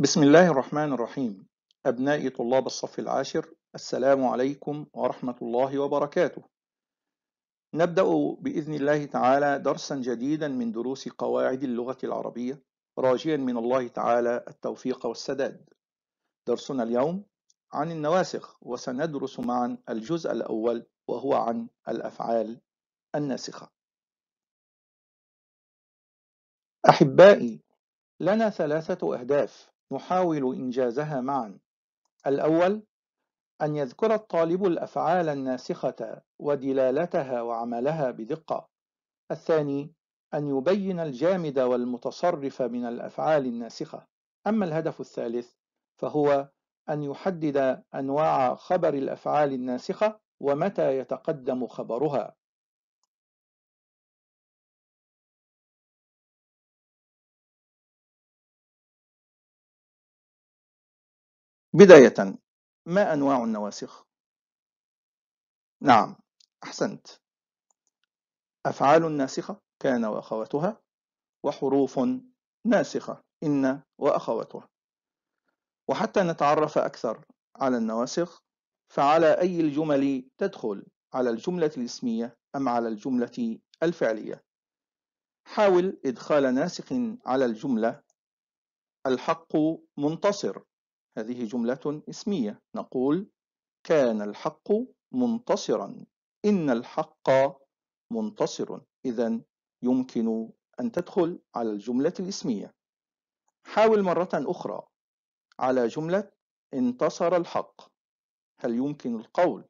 بسم الله الرحمن الرحيم. أبنائي طلاب الصف العاشر السلام عليكم ورحمة الله وبركاته. نبدأ بإذن الله تعالى درسا جديدا من دروس قواعد اللغة العربية راجيا من الله تعالى التوفيق والسداد. درسنا اليوم عن النواسخ وسندرس معا الجزء الأول وهو عن الأفعال الناسخة. أحبائي لنا ثلاثة أهداف. نحاول إنجازها معا. الأول أن يذكر الطالب الأفعال الناسخة ودلالتها وعملها بدقة. الثاني أن يبين الجامد والمتصرف من الأفعال الناسخة. أما الهدف الثالث فهو أن يحدد أنواع خبر الأفعال الناسخة ومتى يتقدم خبرها. بداية ما أنواع النواسخ؟ نعم أحسنت. أفعال ناسخة كان وأخواتها وحروف ناسخة إن وأخواتها. وحتى نتعرف أكثر على النواسخ فعلى أي الجمل تدخل على الجملة الاسمية أم على الجملة الفعلية؟ حاول إدخال ناسخ على الجملة. الحق منتصر. هذه جملة اسمية. نقول كان الحق منتصرا. إن الحق منتصر. إذا يمكن أن تدخل على الجملة الاسمية. حاول مرة أخرى على جملة انتصر الحق. هل يمكن القول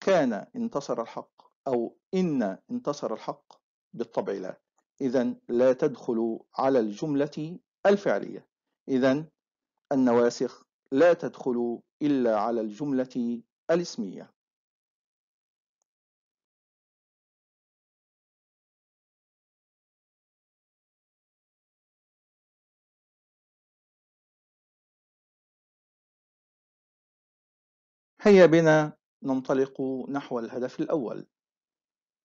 كان انتصر الحق أو إن انتصر الحق؟ بالطبع لا. إذا لا تدخل على الجملة الفعلية. إذا النواسخ لا تدخل إلا على الجملة الاسمية. هيا بنا ننطلق نحو الهدف الأول.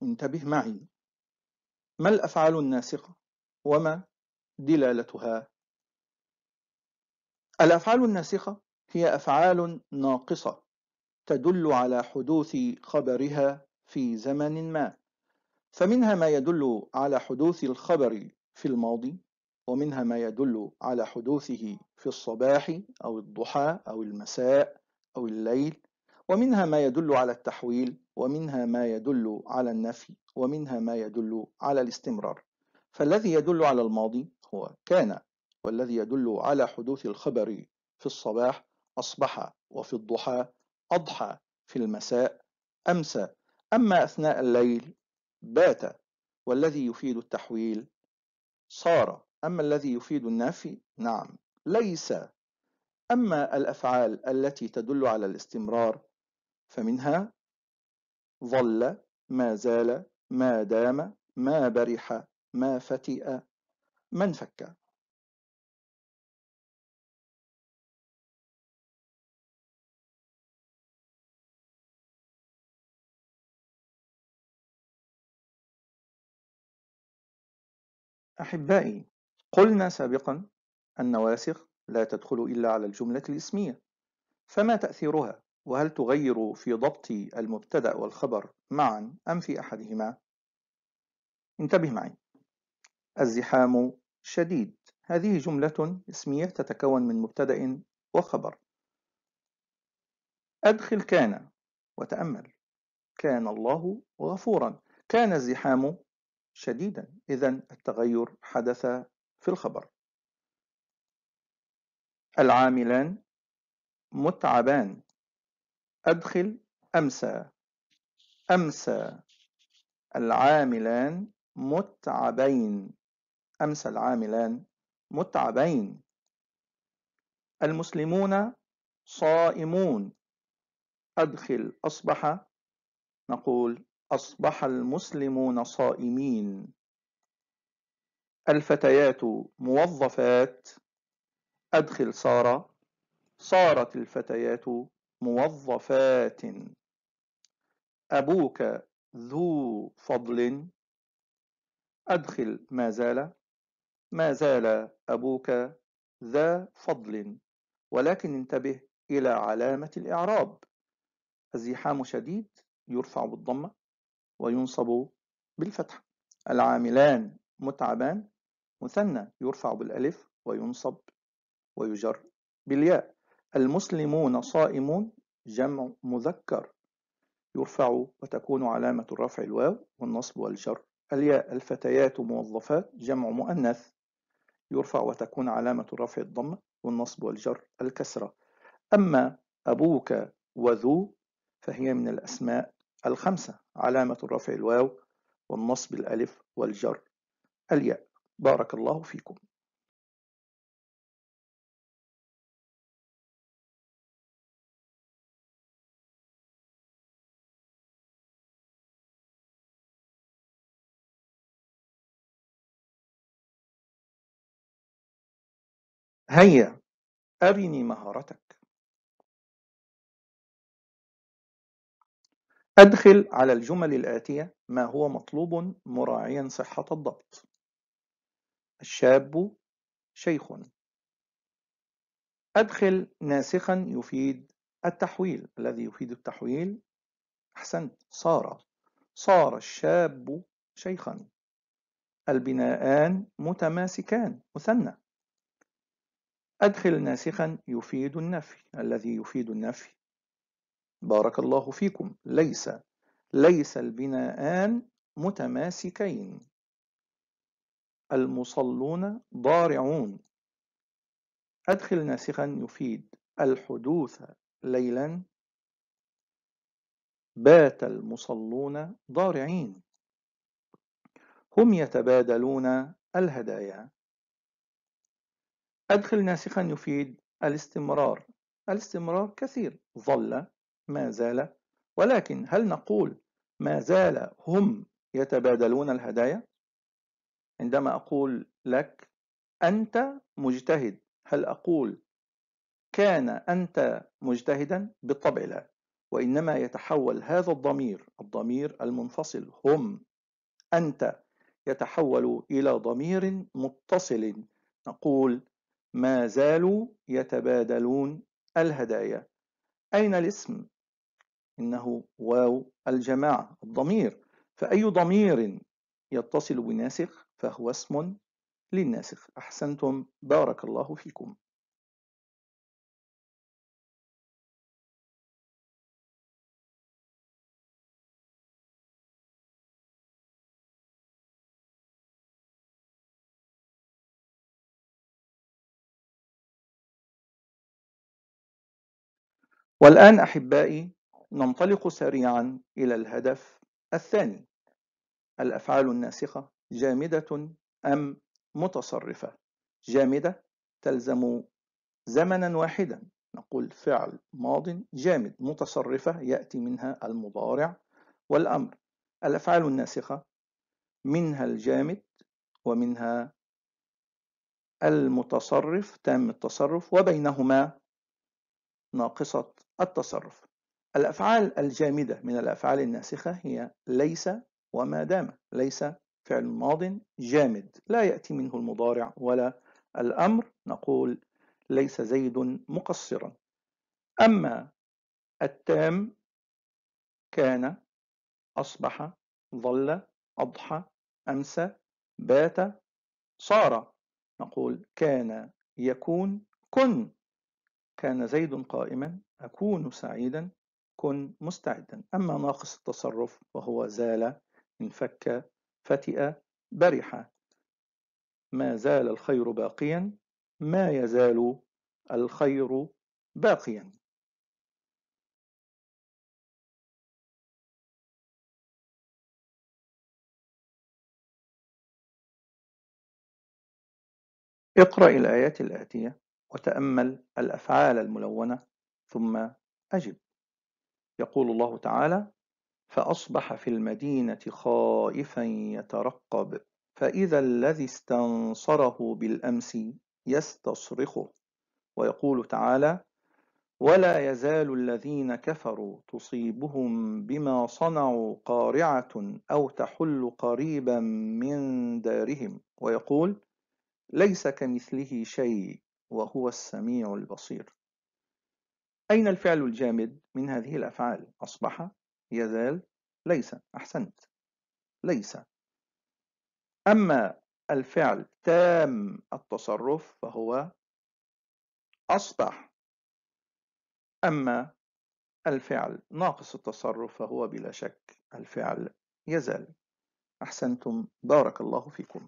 انتبه معي. ما الأفعال الناسخة؟ وما دلالتها؟ الأفعال الناسخة هي أفعال ناقصة تدل على حدوث خبرها في زمن ما. فمنها ما يدل على حدوث الخبر في الماضي ومنها ما يدل على حدوثه في الصباح أو الضحى أو المساء أو الليل ومنها ما يدل على التحويل ومنها ما يدل على النفي ومنها ما يدل على الاستمرار. فالذي يدل على الماضي هو كان والذي يدل على حدوث الخبر في الصباح أصبح وفي الضحى أضحى في المساء أمسى. أما أثناء الليل بات والذي يفيد التحويل صار. أما الذي يفيد النفي نعم ليس. أما الأفعال التي تدل على الاستمرار فمنها ظل ما زال ما دام ما برح ما فتئ ما انفك أحبائي قلنا سابقا النواسخ لا تدخل إلا على الجملة الإسمية. فما تأثيرها؟ وهل تغير في ضبط المبتدأ والخبر معا أم في أحدهما؟ انتبه معي. الزحام شديد. هذه جملة إسمية تتكون من مبتدأ وخبر. أدخل كان وتأمل. كان الله غفورا. كان الزحام شديدا. إذا التغير حدث في الخبر. العاملان متعبان. أدخل أمسى. أمسى. العاملان متعبين. أمسى العاملان متعبين. المسلمون صائمون. أدخل أصبح نقول أصبح المسلمون صائمين. الفتيات موظفات. أدخل صار صارت الفتيات موظفات. أبوك ذو فضل. أدخل. ما زال. ما زال أبوك ذا فضل. ولكن انتبه إلى علامة الإعراب. الزحام شديد يرفع بالضمة. وينصب بالفتحة. العاملان متعبان مثنى يرفع بالألف وينصب ويجر بالياء. المسلمون صائمون جمع مذكر يرفع وتكون علامة الرفع الواو والنصب والجر. الياء الفتيات موظفات جمع مؤنث يرفع وتكون علامة الرفع الضمة والنصب والجر الكسرة. أما أبوك وذو فهي من الأسماء الخمسة. علامة الرفع الواو والنصب الألف والجر. الياء. بارك الله فيكم. هيا أرني مهارتك. أدخل على الجمل الآتية ما هو مطلوب مراعيا صحة الضبط. الشاب شيخ. أدخل ناسخا يفيد التحويل. الذي يفيد التحويل أحسنت صار. صار الشاب شيخا. البناءان متماسكان مثنى. أدخل ناسخا يفيد النفي. الذي يفيد النفي بارك الله فيكم. ليس ليس البناءان متماسكين. المصلون ضارعون. أدخل ناسخا يفيد. الحدوث ليلا. بات المصلون ضارعين. هم يتبادلون الهدايا. أدخل ناسخا يفيد. الاستمرار. الاستمرار كثير. ظل. ما زال ولكن هل نقول ما زال هم يتبادلون الهدايا؟ عندما أقول لك أنت مجتهد هل أقول كان أنت مجتهدا؟ بالطبع لا وإنما يتحول هذا الضمير الضمير المنفصل هم. أنت يتحول إلى ضمير متصل. نقول ما زالوا يتبادلون الهدايا. أين الاسم؟ إنه واو الجماعة الضمير. فأي ضمير يتصل بناسخ فهو اسم للناسخ. أحسنتم. بارك الله فيكم. والآن أحبائي ننطلق سريعا إلى الهدف الثاني. الأفعال الناسخة جامدة أم متصرفة؟ جامدة تلزم زمنا واحدا. نقول فعل ماض جامد متصرفة يأتي منها المضارع والأمر. الأفعال الناسخة منها الجامد ومنها المتصرف تام التصرف وبينهما ناقصة التصرف. الأفعال الجامدة من الأفعال الناسخة هي ليس وما دام ليس فعل ماض جامد. لا يأتي منه المضارع ولا الأمر. نقول ليس زيد مقصرا. أما التام كان أصبح ظل أضحى أمسى بات صار. نقول كان يكون كن. كان زيد قائما أكون سعيدا. كن مستعدا. أما ناقص التصرف وهو زال انفك فتئ برح ما زال الخير باقيا ما يزال الخير باقيا. اقرأ الآيات الآتية وتأمل الأفعال الملونة ثم أجب. يقول الله تعالى فأصبح في المدينة خائفا يترقب فإذا الذي استنصره بالأمس يستصرخه. ويقول تعالى ولا يزال الذين كفروا تصيبهم بما صنعوا قارعة أو تحل قريبا من دارهم. ويقول ليس كمثله شيء وهو السميع البصير. أين الفعل الجامد من هذه الأفعال؟ أصبح يزال ليس أحسنت. ليس. أما الفعل تام التصرف فهو أصبح. أما الفعل ناقص التصرف فهو بلا شك الفعل يزال. أحسنتم. بارك الله فيكم.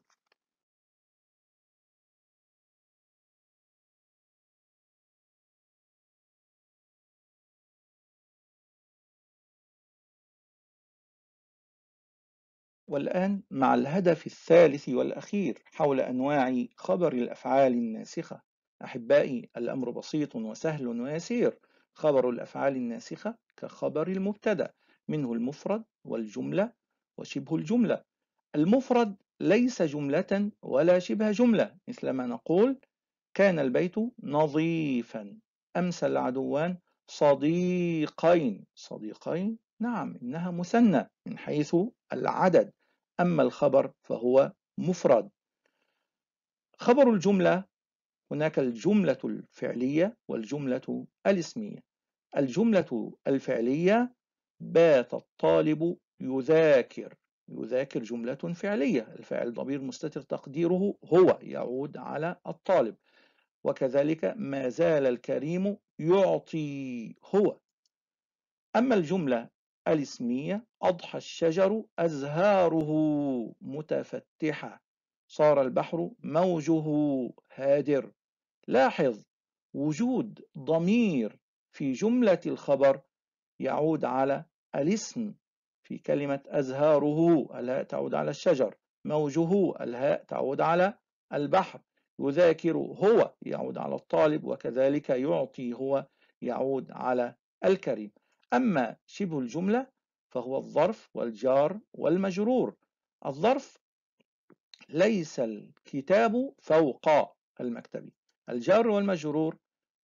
والآن مع الهدف الثالث والأخير حول أنواع خبر الأفعال الناسخة. أحبائي الأمر بسيط وسهل ويسير. خبر الأفعال الناسخة كخبر المبتدأ منه المفرد والجملة وشبه الجملة. المفرد ليس جملة ولا شبه جملة مثلما نقول كان البيت نظيفا. أمسى العدوان صديقين صديقين نعم إنها مثنى من حيث العدد أما الخبر فهو مفرد. خبر الجملة هناك الجملة الفعلية والجملة الاسمية. الجملة الفعلية بات الطالب يذاكر يذاكر جملة فعلية الفاعل ضمير مستتر تقديره هو يعود على الطالب. وكذلك ما زال الكريم يعطي هو. أما الجملة الإسمية أضحى الشجر أزهاره متفتحة. صار البحر موجه هادر. لاحظ وجود ضمير في جملة الخبر يعود على الاسم في كلمة أزهاره الهاء تعود على الشجر. موجه الهاء تعود على البحر. يذاكر هو يعود على الطالب وكذلك يعطي هو يعود على الكريم. أما شبه الجملة فهو الظرف والجار والمجرور. الظرف ليس الكتاب فوق المكتب. الجار والمجرور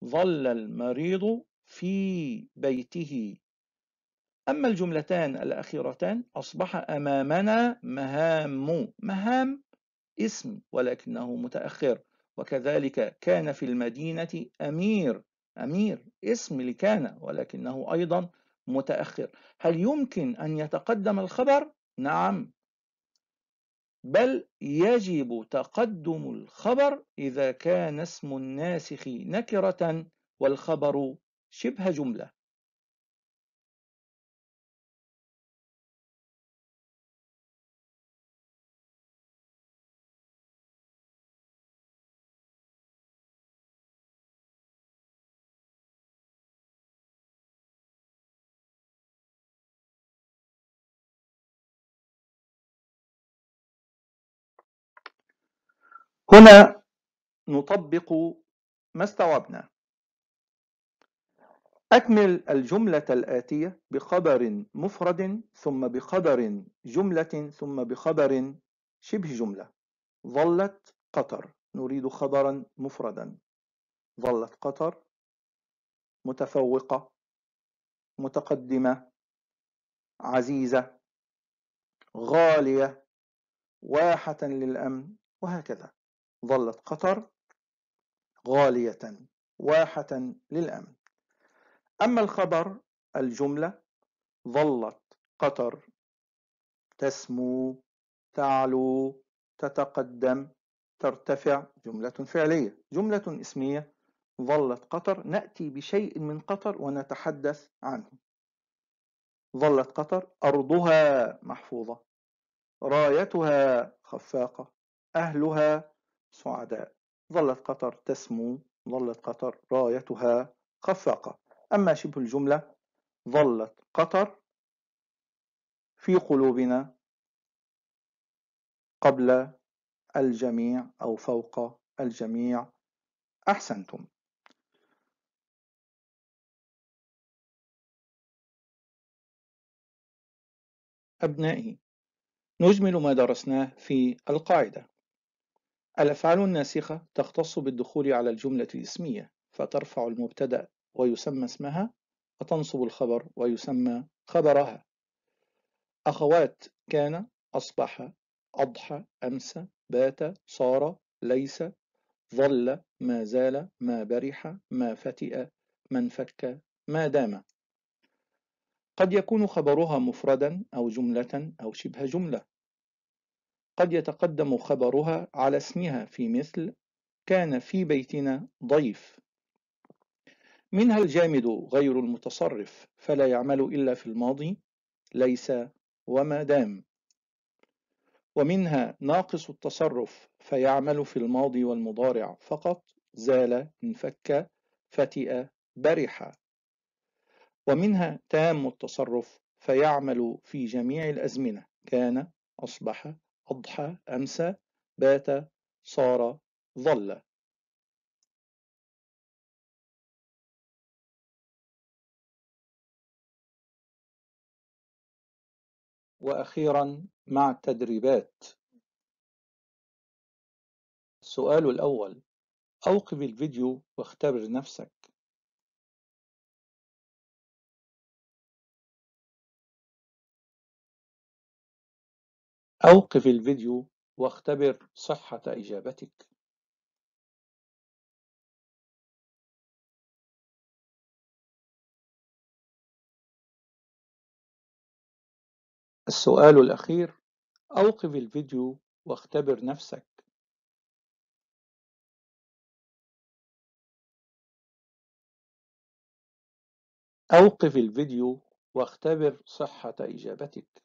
ظل المريض في بيته. أما الجملتان الأخيرتان أصبح أمامنا مهام مهام اسم ولكنه متأخر. وكذلك كان في المدينة أمير أمير اسم لكان ولكنه أيضا متأخر. هل يمكن أن يتقدم الخبر؟ نعم. بل يجب تقدم الخبر إذا كان اسم الناسخ نكرة والخبر شبه جملة. هنا نطبق ما استوعبنا. أكمل الجملة الآتية بخبر مفرد ثم بخبر جملة ثم بخبر شبه جملة. ظلت قطر. نريد خبرا مفردا. ظلت قطر. متفوقة. متقدمة. عزيزة. غالية. واحة للأمن. وهكذا. ظلت قطر غالية واحة للأمن. أما الخبر الجملة ظلت قطر تسمو تعلو تتقدم ترتفع جملة فعلية. جملة اسمية ظلت قطر نأتي بشيء من قطر ونتحدث عنه. ظلت قطر أرضها محفوظة رايتها خفاقة أهلها سعداء ظلت قطر تسمو ظلت قطر رايتها خفاقة. أما شبه الجملة ظلت قطر في قلوبنا قبل الجميع أو فوق الجميع أحسنتم. أبنائي نجمل ما درسناه في القاعدة. الأفعال الناسخة تختص بالدخول على الجملة الاسمية فترفع المبتدأ ويسمى اسمها وتنصب الخبر ويسمى خبرها. أخوات كان أصبح أضحى أمسى بات صار ليس ظل ما زال ما برح ما فتئ ما انفك ما دام. قد يكون خبرها مفردا أو جملة أو شبه جملة. قد يتقدم خبرها على اسمها في مثل كان في بيتنا ضيف. منها الجامد غير المتصرف فلا يعمل إلا في الماضي ليس وما دام. ومنها ناقص التصرف فيعمل في الماضي والمضارع فقط زال انفك فتئ برح ومنها تام التصرف فيعمل في جميع الأزمنة كان أصبح أضحى أمسى بات صار ظل. وأخيرا مع التدريبات. السؤال الأول أوقف الفيديو واختبر نفسك. أوقف الفيديو واختبر صحة إجابتك. السؤال الأخير أوقف الفيديو واختبر نفسك. أوقف الفيديو واختبر صحة إجابتك.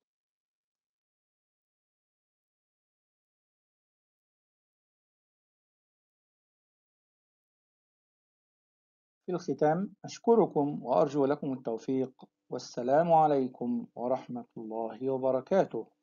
في الختام أشكركم وأرجو لكم التوفيق والسلام عليكم ورحمة الله وبركاته.